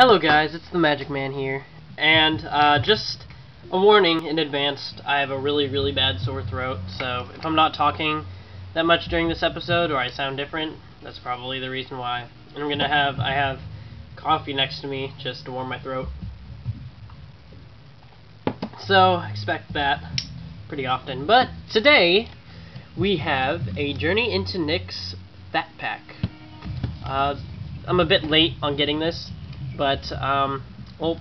Hello guys, it's the Magic Man here, and uh, just a warning in advance, I have a really, really bad sore throat, so if I'm not talking that much during this episode, or I sound different, that's probably the reason why. And I'm gonna have, I have coffee next to me just to warm my throat. So, expect that pretty often. But today, we have a Journey into Nyx Fat Pack. Uh, I'm a bit late on getting this, but, um, well,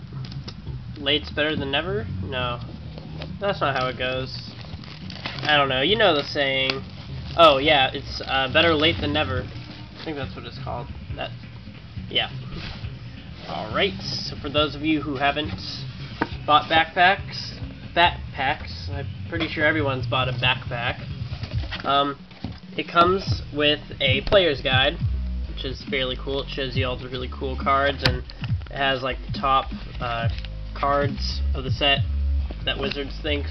late's better than never? No, that's not how it goes. I don't know, you know the saying. Oh, yeah, it's uh, better late than never. I think that's what it's called. That, yeah. Alright, so for those of you who haven't bought backpacks, backpacks, I'm pretty sure everyone's bought a backpack. Um, it comes with a player's guide, which is fairly cool. It shows you all the really cool cards, and it has like the top uh, cards of the set that wizards think.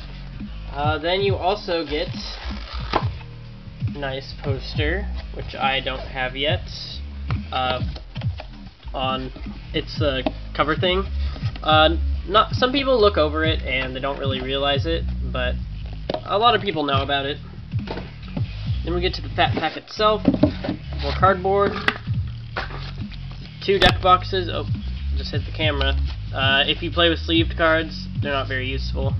uh, then you also get nice poster, which I don't have yet. Uh, on its the cover thing. Uh, not some people look over it and they don't really realize it, but a lot of people know about it. Then we get to the fat pack itself. More cardboard. Two deck boxes. Oh, just hit the camera. Uh, if you play with sleeved cards, they're not very useful.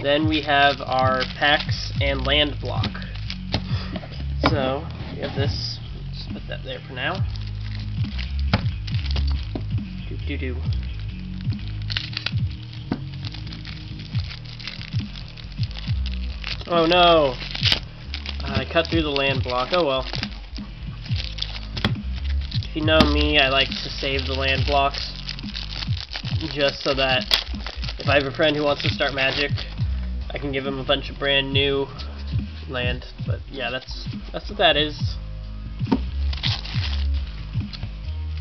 Then we have our packs and land block. So, we have this. Just put that there for now. Do do do. Oh no! I cut through the land block. Oh well. If you know me, I like to save the land blocks. Just so that if I have a friend who wants to start magic, I can give him a bunch of brand new land. But yeah, that's that's what that is.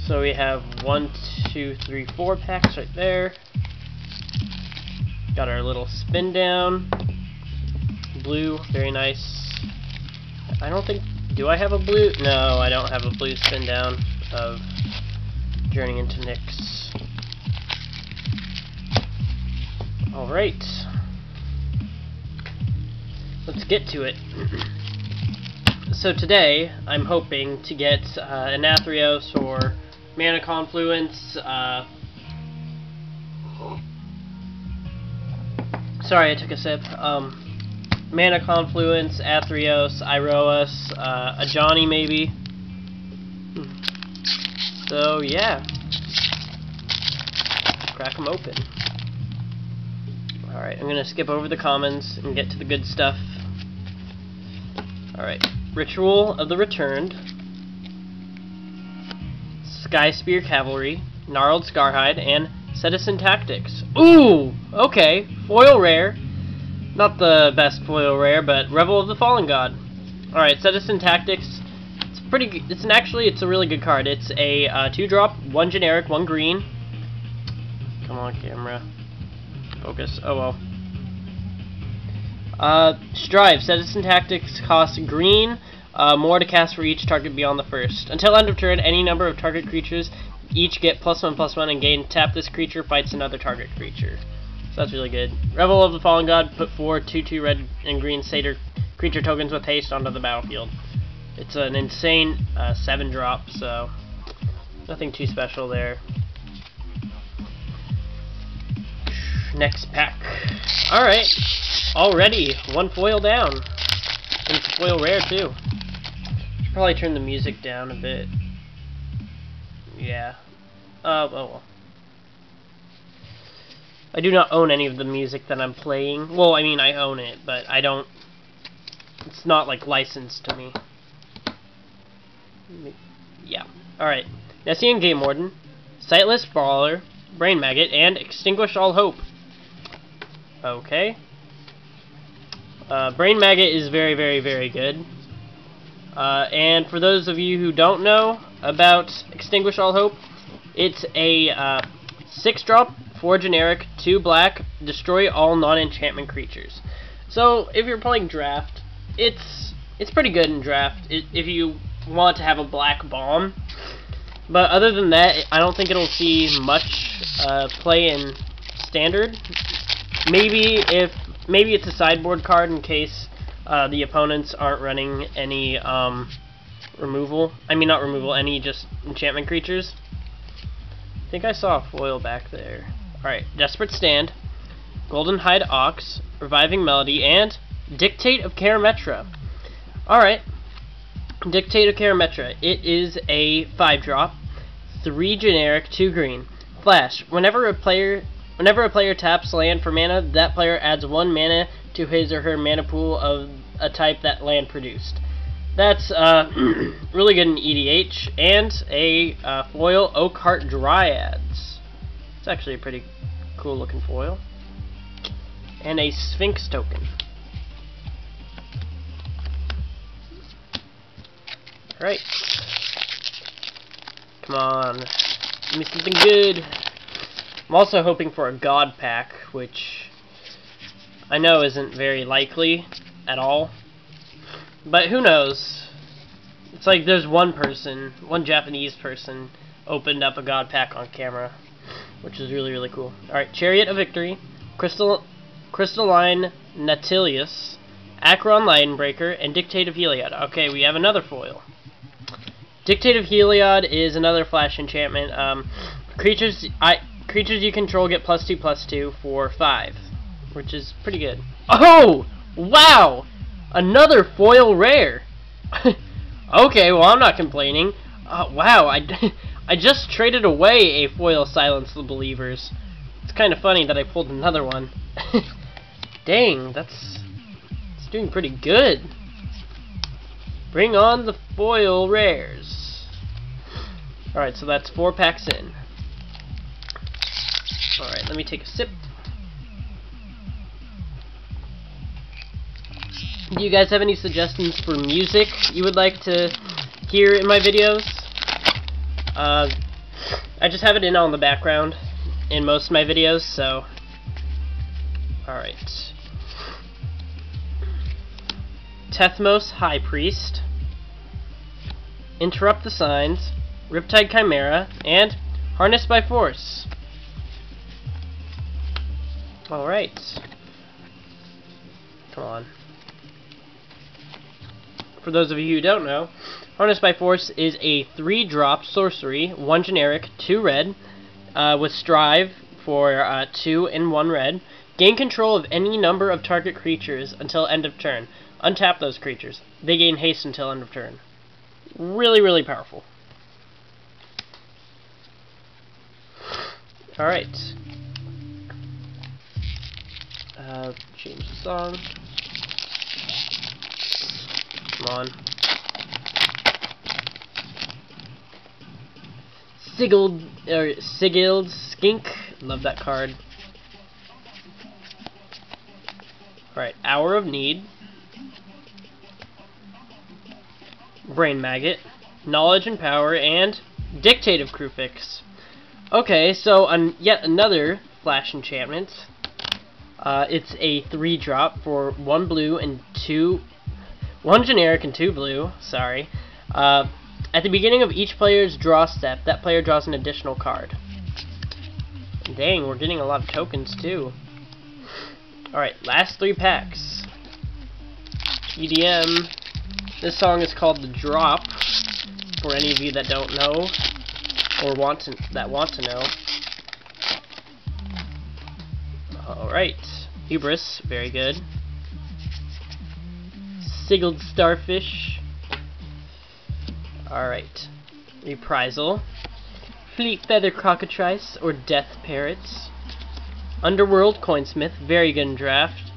So we have one, two, three, four packs right there. Got our little spin down. Blue, very nice. I don't think, do I have a blue? No, I don't have a blue spin down of Journey into Nyx. Alright. Let's get to it. so today, I'm hoping to get uh, an Athreos or Mana Confluence, uh, sorry I took a sip, um, Mana Confluence, Athreos, Iroas, uh, Ajani maybe. So yeah, crack them open. Alright, I'm gonna skip over the commons and get to the good stuff. Alright, Ritual of the Returned. Skyspear Cavalry, Gnarled Scarhide, and Setessan Tactics. Ooh! Okay, foil rare. Not the best foil rare, but Revel of the Fallen God. Alright, Setessan Tactics. Pretty good. It's an actually, it's a really good card. It's a uh, two drop, one generic, one green. Come on, camera. Focus. Oh well. Uh, Strive. Setessan Tactics costs green, uh, more to cast for each target beyond the first. Until end of turn, any number of target creatures each get plus one plus one and gain tap this creature fights another target creature. So that's really good. Revel of the Fallen God, put four 2-2 red and green satyr creature tokens with haste onto the battlefield. It's an insane uh, 7 drop, so nothing too special there. Next pack. Alright, already one foil down. And it's a foil rare too. Should probably turn the music down a bit. Yeah. Uh, oh well. I do not own any of the music that I'm playing. Well, I mean, I own it, but I don't... It's not, like, licensed to me. Yeah. Alright. Nessian Game Warden, Sightless Brawler, Brain Maggot, and Extinguish All Hope. Okay. Uh, Brain Maggot is very, very, very good. Uh, and for those of you who don't know about Extinguish All Hope, it's a uh, 6-drop, 4 generic, 2 black, destroy all non-enchantment creatures. So, if you're playing Draft, it's it's pretty good in Draft. It, if you want to have a black bomb, But other than that, I don't think it'll see much uh, play in standard. Maybe if maybe it's a sideboard card in case uh, the opponents aren't running any um, removal. I mean, not removal, any just enchantment creatures. I think I saw a foil back there. Alright, Desperate Stand, Goldenhide Ox, Reviving Melody, and Dictate of Karametra. Alright, Dictate of Karametra. It is a 5-drop, 3 generic, 2 green. Flash, whenever a player whenever a player taps land for mana, that player adds 1 mana to his or her mana pool of a type that land produced. That's uh, really good in EDH, and a uh, foil Oakheart Dryads. It's actually a pretty cool looking foil. And a Sphinx token. Alright. Come on. Give me something good. I'm also hoping for a God pack, which I know isn't very likely at all. But who knows? It's like there's one person, one Japanese person, opened up a God pack on camera, which is really, really cool. Alright, Chariot of Victory, Crystal, Crystalline Nautilus, Acheron Lionbreaker, and Dictate of Heliod. Okay, we have another foil. Dictate of Heliod is another flash enchantment. Um, creatures I creatures you control get plus two plus two for five, which is pretty good. Oh, wow! Another foil rare. okay, well I'm not complaining. Uh, wow, I I just traded away a foil Silence the Believers. It's kind of funny that I pulled another one. Dang, that's it's doing pretty good. Bring on the foil rares. Alright, so that's four packs in. Alright, let me take a sip. Do you guys have any suggestions for music you would like to hear in my videos? Uh, I just have it in on the background in most of my videos, so... Alright. Tethmos High Priest. Interpret the Signs. Riptide Chimera, and Harnessed by Force. Alright. Come on. For those of you who don't know, Harnessed by Force is a 3-drop sorcery, 1 generic, 2 red, uh, with Strive for uh, 2 and 1 red. Gain control of any number of target creatures until end of turn. Untap those creatures. They gain haste until end of turn. Really, really powerful. Alright. Uh, change the song. Come on. Sigiled, or Sigiled Skink. Love that card. Alright, Hour of Need. Brain Maggot. Knowledge and Power, and Dictate of. Okay, so on yet another flash enchantment. Uh, it's a three drop for one blue and two, one generic and two blue. Sorry. Uh, at the beginning of each player's draw step, that player draws an additional card. Dang, we're getting a lot of tokens too. Alright, last three packs. EDM. This song is called The Drop, for any of you that don't know or want to that want to know. Alright. Hubris, very good. Sigiled Starfish. Alright. Reprisal. Fleetfeather Cockatrice, or Death Parrots. Underworld Coinsmith, very good in draft.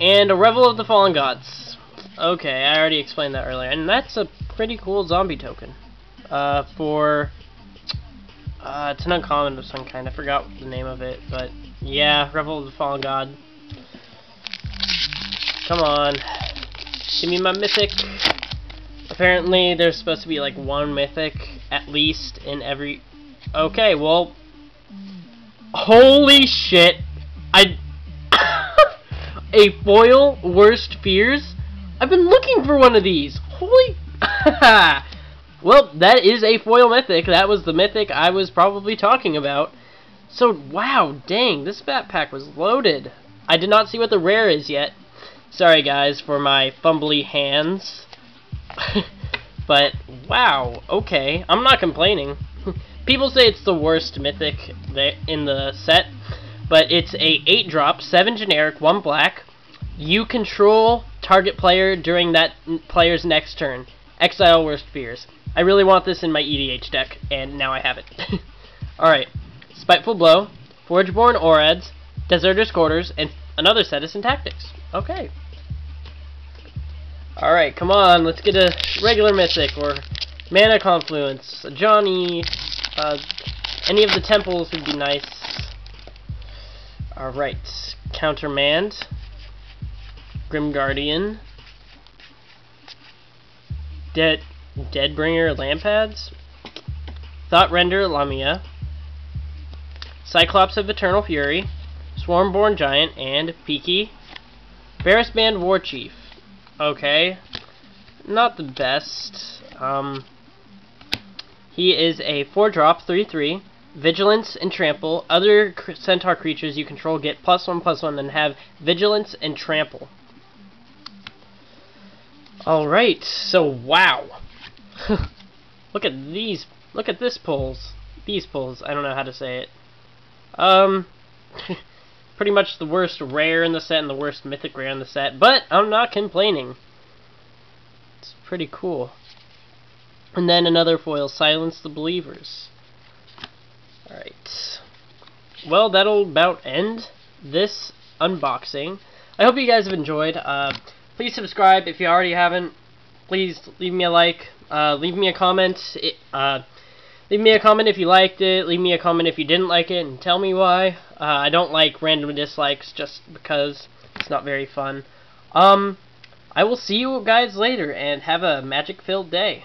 And a Revel of the Fallen Gods. Okay, I already explained that earlier. And that's a pretty cool zombie token. Uh, for uh, it's an uncommon of some kind. I forgot the name of it, but yeah, Revel of the Fallen God. Come on. Give me my mythic. Apparently, there's supposed to be like one mythic at least in every... Okay, well... Holy shit! I... A foil Worst Fears? I've been looking for one of these! Holy... Well, that is a foil mythic. That was the mythic I was probably talking about. So, wow, dang, this bat pack was loaded. I did not see what the rare is yet. Sorry, guys, for my fumbly hands. but, wow, okay. I'm not complaining. People say it's the worst mythic in the set, but it's a 8 drop, 7 generic, 1 black. You control target player during that player's next turn. Exile Worst Fears. I really want this in my EDH deck, and now I have it. Alright. Spiteful Blow, Forgeborn Oreads, Deserter's Quarters, and another Setessan Tactics. Okay. Alright, come on, let's get a regular Mythic, or Mana Confluence, Ajani, uh, any of the temples would be nice. Alright, Countermand, Grim Guardian, Dead Deadbringer Lampads, Thoughtrender Lamia, Cyclops of Eternal Fury, Swarmborn Giant, and Peaky, Pheres-Band War Chief. Okay, not the best. Um, he is a 4-drop, 3-3, Vigilance and Trample. Other Centaur creatures you control get plus 1, plus 1, and have Vigilance and Trample. Alright, so wow. look at these, look at this pulls. These pulls, I don't know how to say it. Um, pretty much the worst rare in the set and the worst mythic rare in the set, but I'm not complaining. It's pretty cool. And then another foil, Silence the Believers. Alright. Well, that'll about end this unboxing. I hope you guys have enjoyed. Uh, please subscribe if you already haven't. Please leave me a like. Uh, leave me a comment. Uh, Leave me a comment if you liked it. Leave me a comment if you didn't like it, and tell me why. Uh, I don't like random dislikes just because it's not very fun. Um, I will see you guys later, and have a magic-filled day.